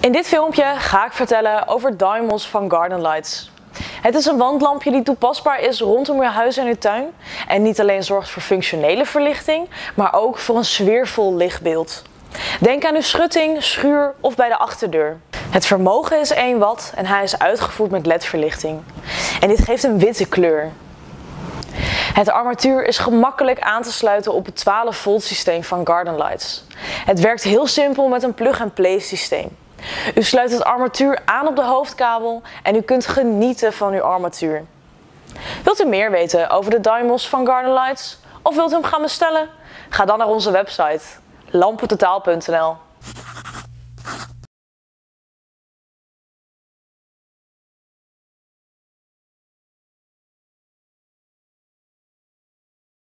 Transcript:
In dit filmpje ga ik vertellen over Dymos van Garden Lights. Het is een wandlampje die toepasbaar is rondom je huis en je tuin en niet alleen zorgt voor functionele verlichting, maar ook voor een sfeervol lichtbeeld. Denk aan uw schutting, schuur of bij de achterdeur. Het vermogen is 1 watt en hij is uitgevoerd met LED-verlichting. En dit geeft een witte kleur. Het armatuur is gemakkelijk aan te sluiten op het 12 volt systeem van Garden Lights. Het werkt heel simpel met een plug-and-play systeem. U sluit het armatuur aan op de hoofdkabel en u kunt genieten van uw armatuur. Wilt u meer weten over de Dymos van Garden Lights? Of wilt u hem gaan bestellen? Ga dan naar onze website lampentotaal.nl